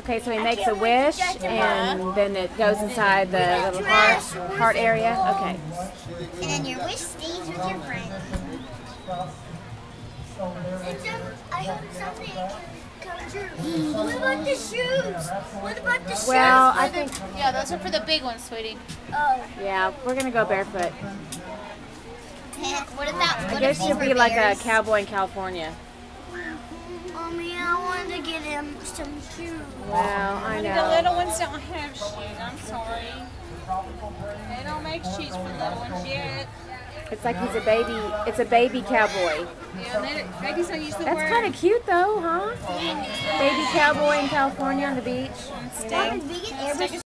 Okay, so he makes a wish, and then it goes inside the little heart, heart area. Okay. And then your wish stays with your friend. I hope something come true. What about the shoes? What about the shoes? Well, I think, Yeah, those are for the big ones, sweetie. Oh. yeah, we're gonna go barefoot. what about I what guess you'll be were like a cowboy in California. Mommy, I want to get him some shoes. Well, I know. The little ones don't have shoes. I'm sorry. They don't make shoes for little ones yet. It's like he's a baby. It's a baby cowboy. Yeah, they, babies don't use the That's kind of cute, though, huh? Baby cowboy in California on the beach. Stay.